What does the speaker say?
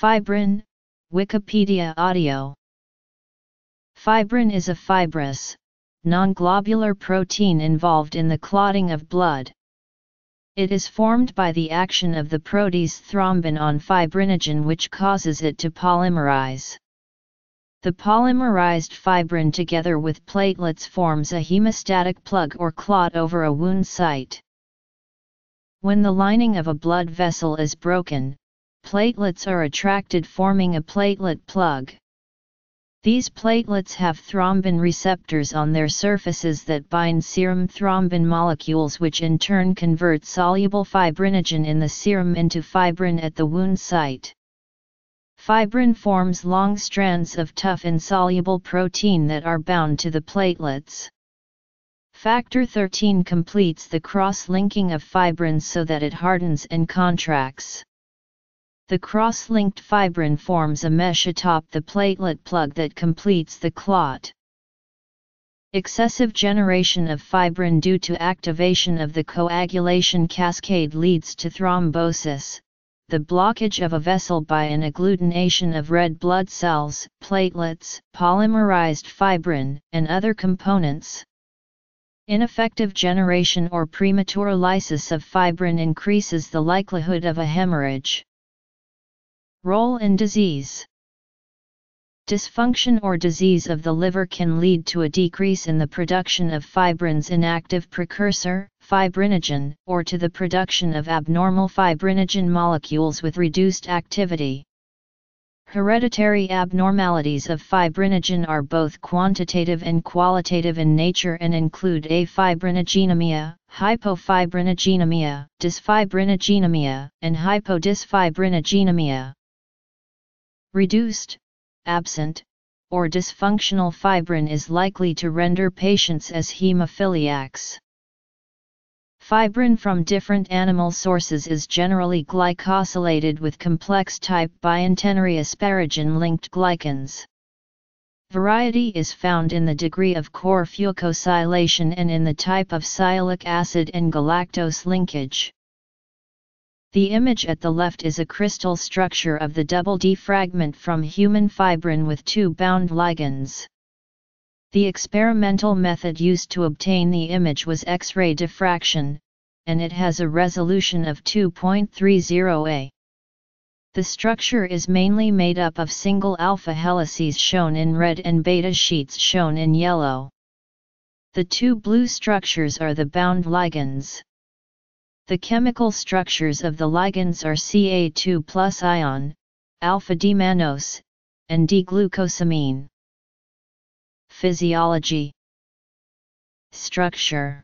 Fibrin, Wikipedia Audio Fibrin is a fibrous, non-globular protein involved in the clotting of blood. It is formed by the action of the protease thrombin on fibrinogen which causes it to polymerize. The polymerized fibrin together with platelets forms a hemostatic plug or clot over a wound site. When the lining of a blood vessel is broken, platelets are attracted forming a platelet plug. These platelets have thrombin receptors on their surfaces that bind serum thrombin molecules which in turn convert soluble fibrinogen in the serum into fibrin at the wound site. Fibrin forms long strands of tough insoluble protein that are bound to the platelets. Factor 13 completes the cross-linking of fibrins so that it hardens and contracts. The cross-linked fibrin forms a mesh atop the platelet plug that completes the clot. Excessive generation of fibrin due to activation of the coagulation cascade leads to thrombosis, the blockage of a vessel by an agglutination of red blood cells, platelets, polymerized fibrin, and other components. Ineffective generation or premature lysis of fibrin increases the likelihood of a hemorrhage. Role in disease Dysfunction or disease of the liver can lead to a decrease in the production of fibrin's inactive precursor, fibrinogen, or to the production of abnormal fibrinogen molecules with reduced activity. Hereditary abnormalities of fibrinogen are both quantitative and qualitative in nature and include afibrinogenemia, hypofibrinogenemia, dysfibrinogenemia, and hypodysfibrinogenemia. Reduced, absent, or dysfunctional fibrin is likely to render patients as hemophiliacs. Fibrin from different animal sources is generally glycosylated with complex type biantennary asparagine-linked glycans. Variety is found in the degree of core fucosylation and in the type of sialic acid and galactose linkage. The image at the left is a crystal structure of the double D fragment from human fibrin with two bound ligands. The experimental method used to obtain the image was X-ray diffraction, and it has a resolution of 2.30A. The structure is mainly made up of single alpha helices shown in red and beta sheets shown in yellow. The two blue structures are the bound ligands. The chemical structures of the ligands are Ca2 plus ion, alpha-D-mannose, and D-glucosamine. Physiology Structure